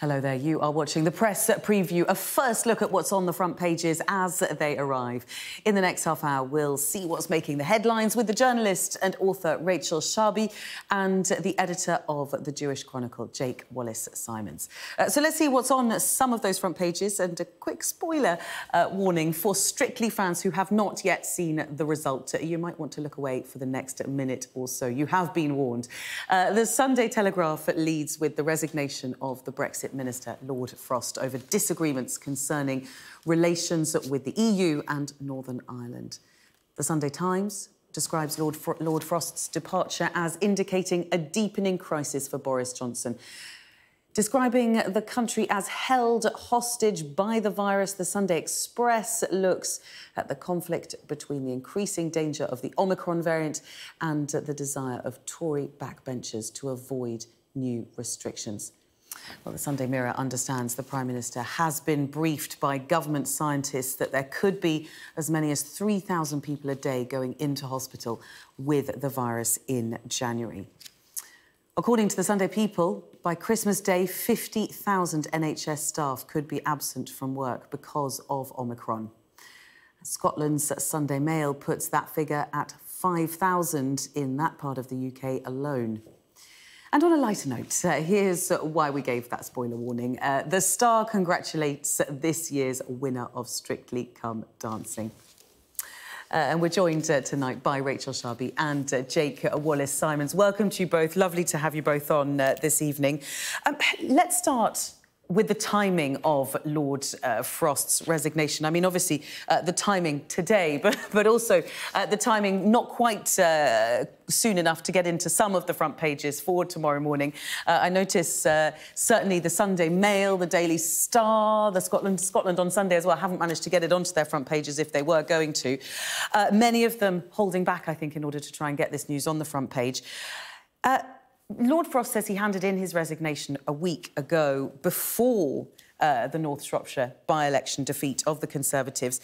Hello there. You are watching the press preview, a first look at what's on the front pages as they arrive. In the next half hour, we'll see what's making the headlines with the journalist and author Rachel Shabi and the editor of the Jewish Chronicle, Jake Wallis Simons. Uh, so let's see what's on some of those front pages and a quick spoiler uh, warning for Strictly fans who have not yet seen the result. You might want to look away for the next minute or so. You have been warned. Uh, the Sunday Telegraph leads with the resignation of the Brexit Brexit Minister Lord Frost over disagreements concerning relations with the EU and Northern Ireland. The Sunday Times describes Lord, Lord Frost's departure as indicating a deepening crisis for Boris Johnson. Describing the country as held hostage by the virus, the Sunday Express looks at the conflict between the increasing danger of the Omicron variant and the desire of Tory backbenchers to avoid new restrictions. Well, the Sunday Mirror understands the Prime Minister has been briefed by government scientists that there could be as many as 3,000 people a day going into hospital with the virus in January. According to the Sunday People, by Christmas Day, 50,000 NHS staff could be absent from work because of Omicron. Scotland's Sunday Mail puts that figure at 5,000 in that part of the UK alone. And on a lighter note, uh, here's why we gave that spoiler warning. Uh, the Star congratulates this year's winner of Strictly Come Dancing. Uh, and we're joined uh, tonight by Rachel Shabi and uh, Jake Wallis Simons. Welcome to you both. Lovely to have you both on uh, this evening. Um, let's start with the timing of Lord uh, Frost's resignation. I mean, obviously, uh, the timing today, but, but also uh, the timing not quite uh, soon enough to get into some of the front pages for tomorrow morning. Uh, I notice uh, certainly the Sunday Mail, the Daily Star, the Scotland, Scotland on Sunday as well, haven't managed to get it onto their front pages if they were going to. many of them holding back, I think, in order to try and get this news on the front page. Lord Frost says he handed in his resignation a week ago before uh, the North Shropshire by-election defeat of the Conservatives.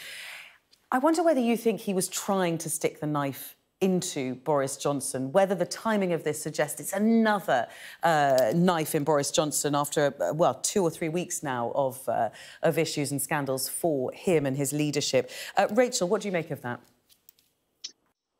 I wonder whether you think he was trying to stick the knife into Boris Johnson, whether the timing of this suggests it's another uh, knife in Boris Johnson after, uh, well, two or three weeks now of, uh, of issues and scandals for him and his leadership. Uh, Rachel, what do you make of that?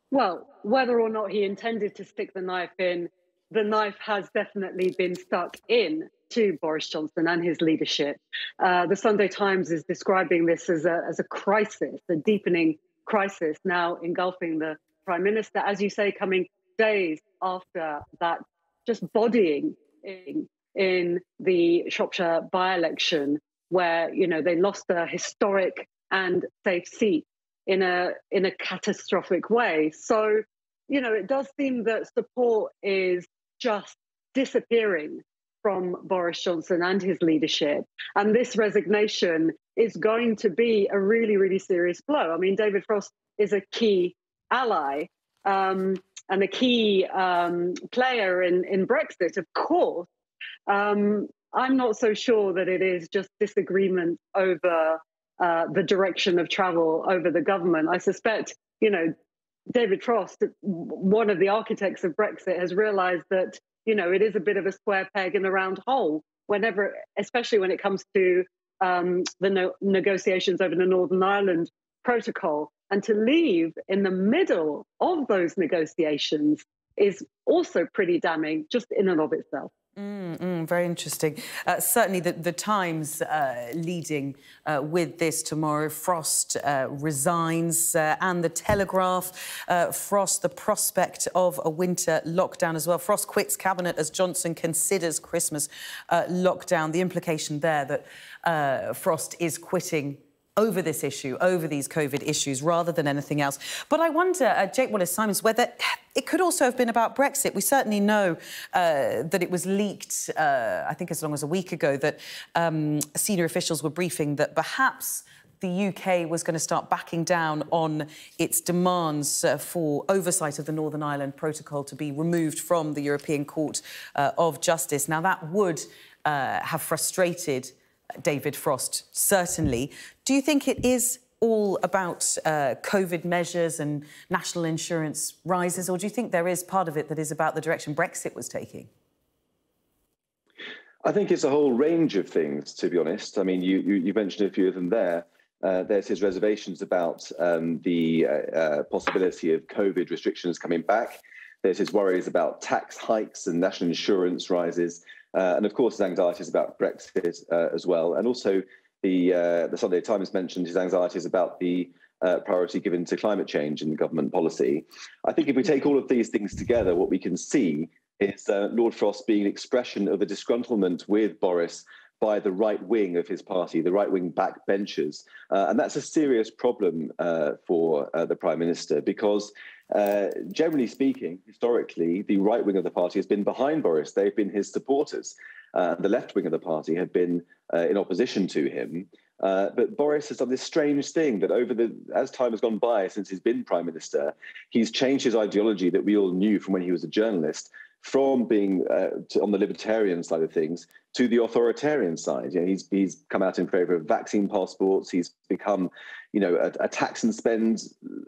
Well, whether or not he intended to stick the knife in the knife has definitely been stuck in to Boris Johnson and his leadership. Uh, the Sunday Times is describing this as a, as a crisis, a deepening crisis now engulfing the Prime Minister, as you say, coming days after that just bodying in, in the Shropshire by election, where you know they lost a historic and safe seat in a in a catastrophic way. So you know it does seem that support is just disappearing from Boris Johnson and his leadership. And this resignation is going to be a really, really serious blow. I mean, David Frost is a key ally um, and a key um, player in, in Brexit, of course. Um, I'm not so sure that it is just disagreement over uh, the direction of travel over the government. I suspect, you know, David Frost, one of the architects of Brexit, has realised that you know it is a bit of a square peg in a round hole. Whenever, especially when it comes to um, the no- negotiations over the Northern Ireland Protocol, and to leave in the middle of those negotiations is also pretty damning, just in and of itself. Mm, mm, very interesting. Uh, certainly, the, the Times uh, leading uh, with this tomorrow. Frost uh, resigns, uh, and the Telegraph. Uh, Frost, the prospect of a winter lockdown as well. Frost quits cabinet as Johnson considers Christmas lockdown. The implication there that Frost is quitting over this issue, over these COVID issues, rather than anything else. But I wonder, uh, Jake Wallis Simons, whether it could also have been about Brexit. We certainly know uh, that it was leaked, uh, I think as long as a week ago, that um, senior officials were briefing that perhaps the UK was going to start backing down on its demands uh, for oversight of the Northern Ireland Protocol to be removed from the European Court uh, of Justice. Now, that would uh, have frustrated David Frost, certainly. Do you think it is all about uh, COVID measures and national insurance rises, or do you think there is part of it that is about the direction Brexit was taking? I think it's a whole range of things, to be honest. I mean, you, you, you mentioned a few of them there. Uh, there's his reservations about um, the uh, uh, possibility of COVID restrictions coming back. There's his worries about tax hikes and national insurance rises. Uh, and of course, his anxieties about Brexit uh, as well. And also, the, uh, the Sunday Times mentioned his anxieties about the priority given to climate change in government policy. I think if we take all of these things together, what we can see is Lord Frost being an expression of the disgruntlement with Boris by the right wing of his party, the right wing backbenchers. Uh, and that's a serious problem uh, for uh, the Prime Minister because, uh, generally speaking, historically, the right wing of the party has been behind Boris. They've been his supporters. Uh, the left wing of the party have been uh, in opposition to him. but Boris has done this strange thing that over the as time has gone by since he's been prime minister, he's changed his ideology that we all knew from when he was a journalist from being uh, to, on the libertarian side of things to the authoritarian side. You know, he's he's come out in favour of vaccine passports. He's become, you know, a, a tax and spend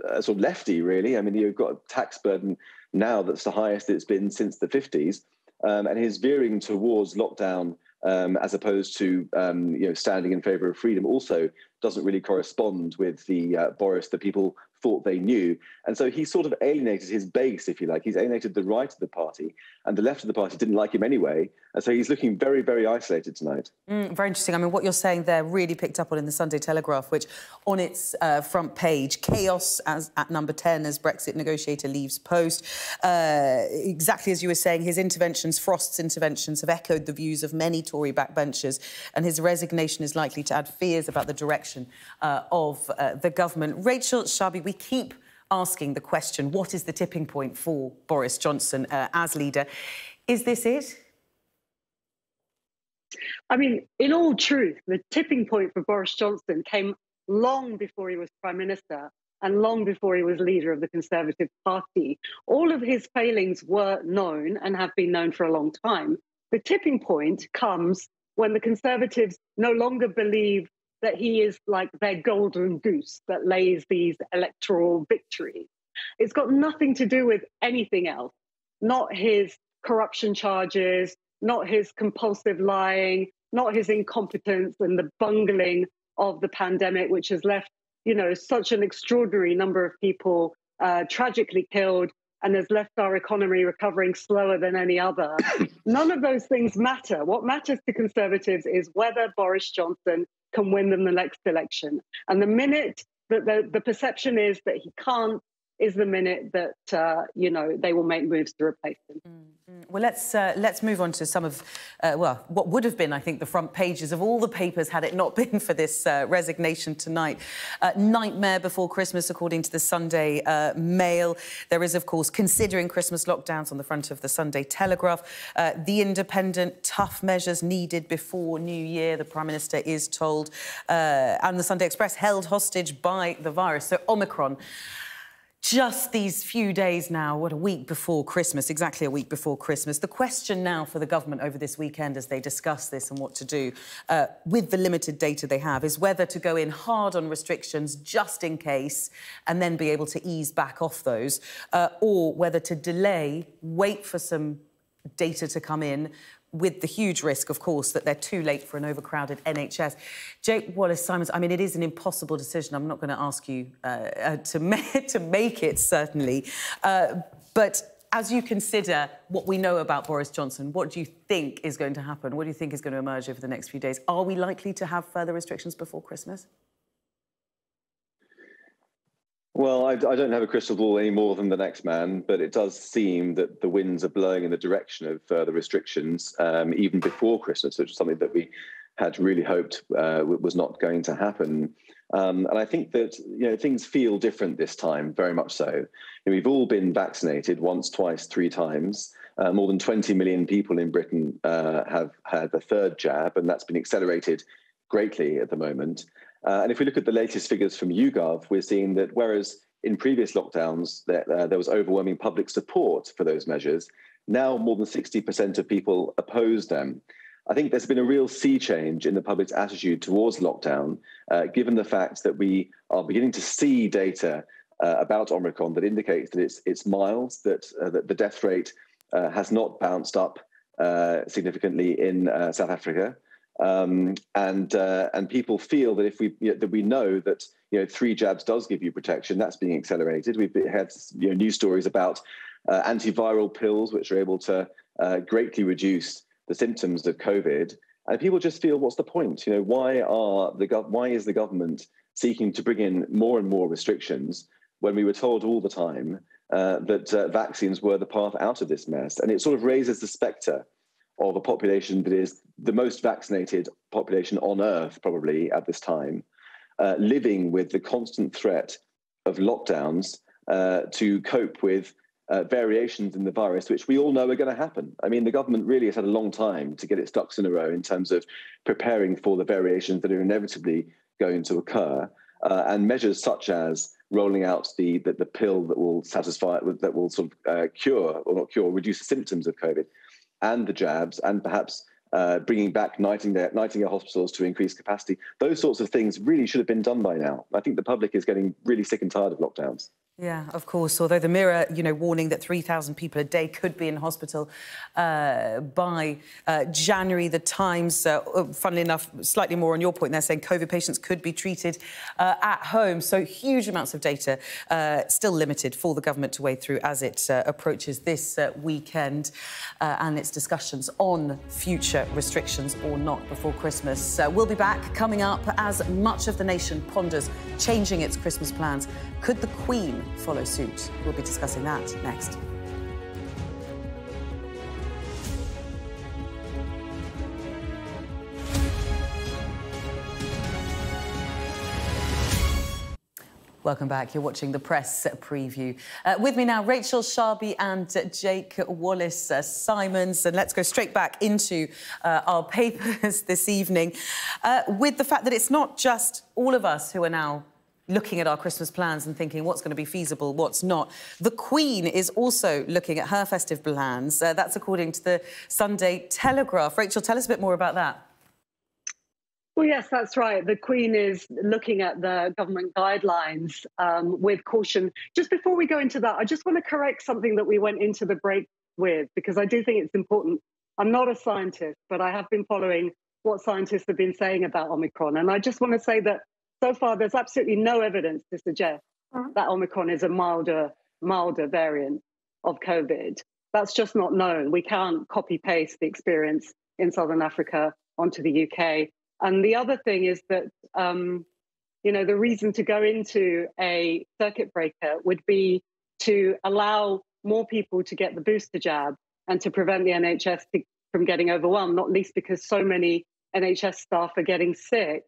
uh, sort of lefty. Really, I mean, you've got a tax burden now that's the highest it's been since the fifties, um, and he's veering towards lockdown um, as opposed to um, you know standing in favour of freedom. Also, doesn't really correspond with the uh, Boris that people thought they knew. And so he sort of alienated his base, if you like. He's alienated the right of the party, and the left of the party didn't like him anyway. And so he's looking very, very isolated tonight. Mm, very interesting. I mean, what you're saying there really picked up on in the Sunday Telegraph, which on its uh, front page, chaos as at number 10 as Brexit negotiator leaves post. Uh, exactly as you were saying, his interventions, Frost's interventions, have echoed the views of many Tory backbenchers, and his resignation is likely to add fears about the direction uh, of uh, the government. Rachel Shabi, we keep asking the question what is the tipping point for Boris Johnson uh, as leader? Is this it? I mean, in all truth, the tipping point for Boris Johnson came long before he was prime minister and long before he was leader of the Conservative Party. All of his failings were known and have been known for a long time. The tipping point comes when the Conservatives no longer believe that he is like their golden goose that lays these electoral victories. It's got nothing to do with anything else, not his corruption charges, not his compulsive lying, not his incompetence and the bungling of the pandemic, which has left, you know, such an extraordinary number of people uh, tragically killed and has left our economy recovering slower than any other. None of those things matter. What matters to conservatives is whether Boris Johnson can win them the next election. And the minute that the, the perception is that he can't, is the minute that uh, you know they will make moves to replace him. Mm-hmm. Well, let's uh, let's move on to some of uh, well what would have been, I think, the front pages of all the papers had it not been for this uh, resignation tonight. Uh, nightmare before Christmas, according to the Sunday uh, Mail. There is, of course, considering Christmas lockdowns on the front of the Sunday Telegraph. the Independent, tough measures needed before New Year. The Prime Minister is told, and the Sunday Express held hostage by the virus. So Omicron just these few days now, what, a week before Christmas, exactly a week before Christmas. The question now for the government over this weekend as they discuss this and what to do uh, with the limited data they have is whether to go in hard on restrictions just in case and then be able to ease back off those, uh, or whether to delay, wait for some data to come in, with the huge risk, of course, that they're too late for an overcrowded NHS. Jake Wallis-Simons, I mean, it is an impossible decision. I'm not going to ask you uh, uh, to, ma to make it, certainly. Uh, but as you consider what we know about Boris Johnson, what do you think is going to happen? What do you think is going to emerge over the next few days? Are we likely to have further restrictions before Christmas? Well, I, I, don't have a crystal ball any more than the next man, but it does seem that the winds are blowing in the direction of further restrictions, um, even before Christmas, which is something that we had really hoped uh, was not going to happen. Um, and I think that you know things feel different this time, very much so. We've all been vaccinated once, twice, three times. Uh, more than 20 million people in Britain uh, have had the third jab, and that's been accelerated greatly at the moment. Uh, and if we look at the latest figures from YouGov, we're seeing that whereas in previous lockdowns there, uh, there was overwhelming public support for those measures, now more than 60% of people oppose them. I think there's been a real sea change in the public's attitude towards lockdown, uh, given the fact that we are beginning to see data uh, about Omicron that indicates that it's, it's mild, that, uh, that the death rate uh, has not bounced up significantly in South Africa. Um, and uh, and people feel that if we you know, that we know that you know three jabs does give you protection, that's being accelerated. We've had you know, news stories about uh, antiviral pills which are able to uh, greatly reduce the symptoms of COVID, and people just feel, what's the point? You know, why are the gov- why is the government seeking to bring in more and more restrictions when we were told all the time uh, that uh, vaccines were the path out of this mess? And it sort of raises the spectre of a population that is the most vaccinated population on earth, probably at this time, uh, living with the constant threat of lockdowns uh, to cope with uh, variations in the virus, which we all know are going to happen. I mean, the government really has had a long time to get its ducks in a row in terms of preparing for the variations that are inevitably going to occur, uh, and measures such as rolling out the, the, the pill that will satisfy that will sort of uh, cure or not cure, reduce the symptoms of COVID, and the jabs, and perhaps uh, bringing back Nightingale, Nightingale hospitals to increase capacity. Those sorts of things really should have been done by now. I think the public is getting really sick and tired of lockdowns. Yeah, of course. Although the Mirror, you know, warning that 3,000 people a day could be in hospital uh, by uh, January. The Times, uh, uh, funnily enough, slightly more on your point, they're saying COVID patients could be treated uh, at home. So huge amounts of data uh, still limited for the government to wade through as it approaches this weekend and its discussions on future restrictions or not before Christmas. we'll be back coming up as much of the nation ponders changing its Christmas plans. Could the Queen follow suit? We'll be discussing that next. Welcome back. You're watching the press preview. Uh, with me now, Rachel Shabi and Jake Wallis uh, Simons. And let's go straight back into uh, our papers this evening uh, with the fact that it's not just all of us who are now looking at our Christmas plans and thinking what's going to be feasible, what's not. The Queen is also looking at her festive plans. Uh, that's according to the Sunday Telegraph. Rachel, tell us a bit more about that. Well, yes, that's right. The Queen is looking at the government guidelines um, with caution. Just before we go into that, I just want to correct something that we went into the break with, because I do think it's important. I'm not a scientist, but I have been following what scientists have been saying about Omicron. And I just want to say that so far there's absolutely no evidence to suggest uh-huh. that Omicron is a milder, milder variant of COVID. That's just not known. We can't copy paste the experience in Southern Africa onto the UK. And the other thing is that, um, you know, the reason to go into a circuit breaker would be to allow more people to get the booster jab and to prevent the NHS to, from getting overwhelmed, not least because so many NHS staff are getting sick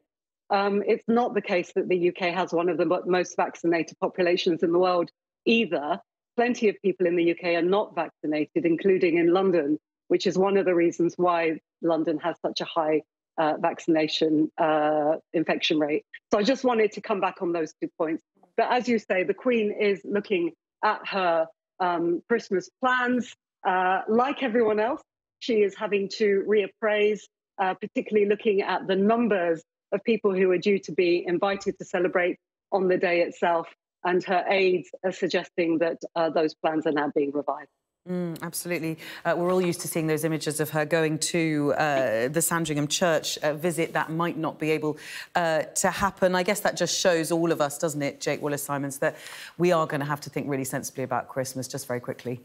um, it's not the case that the UK has one of the most vaccinated populations in the world either. Plenty of people in the UK are not vaccinated, including in London, which is one of the reasons why London has such a high uh, vaccination uh, infection rate. So I just wanted to come back on those two points. But as you say, the Queen is looking at her um, Christmas plans. Uh, like everyone else, she is having to reappraise, uh, particularly looking at the numbers of people who are due to be invited to celebrate on the day itself. And her aides are suggesting that uh, those plans are now being revived. Mm, absolutely. Uh, we're all used to seeing those images of her going to uh, the Sandringham Church uh, visit. That might not be able uh, to happen. I guess that just shows all of us, doesn't it, Jake Wallis Simons, that we are going to have to think really sensibly about Christmas, just very quickly.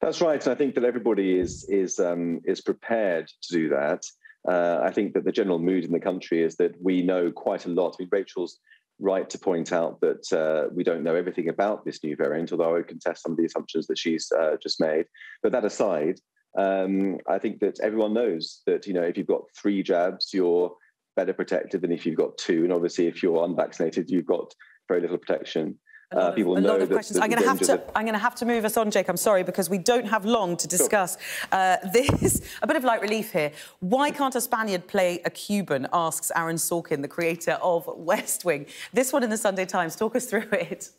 That's right. And I think that everybody is is um, is prepared to do that. Uh, I think that the general mood in the country is that we know quite a lot. I mean, Rachel's right to point out that uh, we don't know everything about this new variant, although I would contest some of the assumptions that she's uh, just made. But that aside, um, I think that everyone knows that you know if you've got three jabs, you're better protected than if you've got two, and obviously if you're unvaccinated, you've got very little protection. Uh, people a know lot of questions. I'm going to have to. That... I'm going to have to move us on, Jake. I'm sorry because we don't have long to discuss sure. uh, this. A bit of light relief here. Why can't a Spaniard play a Cuban? Asks Aaron Sorkin, the creator of West Wing. This one in the Sunday Times. Talk us through it.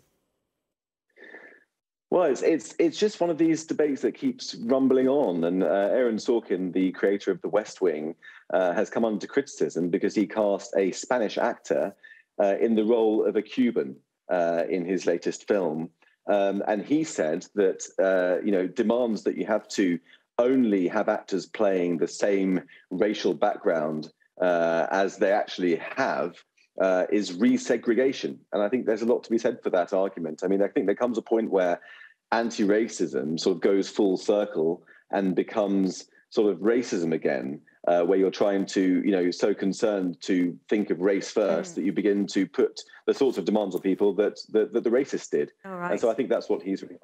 Well, it's it's it's just one of these debates that keeps rumbling on, and uh, Aaron Sorkin, the creator of The West Wing, uh, has come under criticism because he cast a Spanish actor uh, in the role of a Cuban uh, in his latest film. Um, and he said that uh, you know demands that you have to only have actors playing the same racial background uh, as they actually have uh, is resegregation. And I think there's a lot to be said for that argument. I mean, I think there comes a point where anti racism sort of goes full circle and becomes sort of racism again, uh, where you're trying to, you know, you're so concerned to think of race first mm. that you begin to put the sorts of demands on people that, that, that the racists did. And so I think that's what he's really